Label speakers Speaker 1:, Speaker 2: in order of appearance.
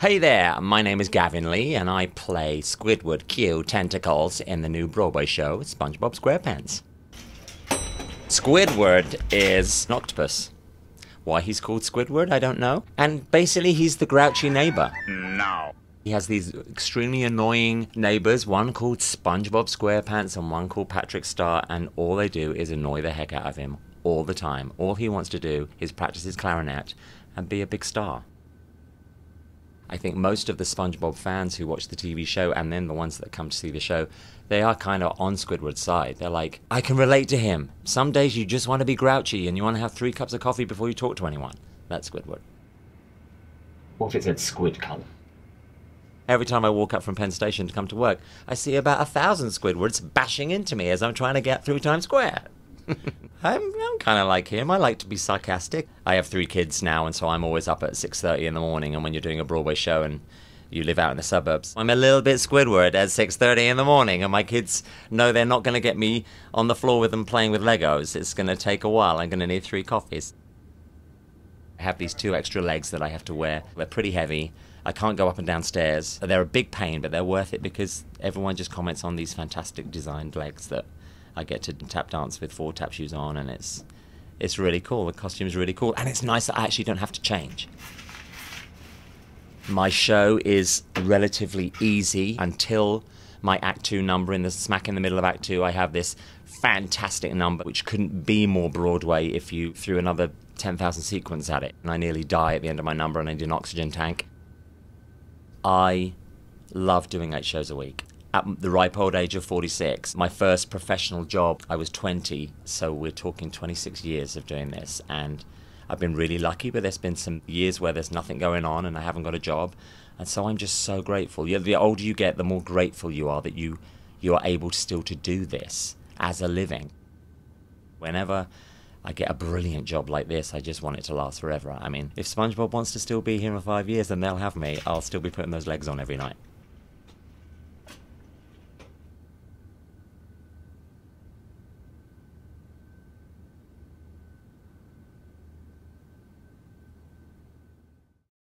Speaker 1: Hey there, my name is Gavin Lee, and I play Squidward Q Tentacles in the new Broadway show SpongeBob SquarePants. Squidward is an octopus. Why he's called Squidward, I don't know. And basically, he's the grouchy neighbor.
Speaker 2: No.
Speaker 1: He has these extremely annoying neighbors, one called SpongeBob SquarePants and one called Patrick Star, and all they do is annoy the heck out of him all the time. All he wants to do is practice his clarinet and be a big star. I think most of the SpongeBob fans who watch the TV show and then the ones that come to see the show, they are kind of on Squidward's side. They're like, I can relate to him. Some days you just want to be grouchy and you want to have three cups of coffee before you talk to anyone. That's Squidward. What if it said squid colour? Every time I walk up from Penn Station to come to work, I see about a thousand Squidwards bashing into me as I'm trying to get through Times Square. I'm, I'm kind of like him. I like to be sarcastic. I have three kids now, and so I'm always up at 6:30 in the morning. And when you're doing a Broadway show and you live out in the suburbs, I'm a little bit Squidward at 6:30 in the morning, and my kids know they're not going to get me on the floor with them playing with Legos. It's going to take a while. I'm going to need three coffees. I have these two extra legs that I have to wear. They're pretty heavy. I can't go up and down stairs. They're a big pain, but they're worth it because everyone just comments on these fantastic designed legs that I get to tap dance with four tap shoes on, and it's it's really cool. The costume is really cool, and it's nice that I actually don't have to change. My show is relatively easy until my Act Two number. In the smack in the middle of Act Two, I have this fantastic number which couldn't be more Broadway if you threw another 10,000 sequence at it. And I nearly die at the end of my number, and I need an oxygen tank. I love doing eight shows a week at the ripe old age of 46. My first professional job, I was 20, so we're talking 26 years of doing this. And I've been really lucky, but there's been some years where there's nothing going on and I haven't got a job. And so I'm just so grateful. The older you get, the more grateful you are that you, you are able still to do this as a living. Whenever I get a brilliant job like this, I just want it to last forever. I mean, if SpongeBob wants to still be here in five years, then they'll have me. I'll still be putting those legs on every night.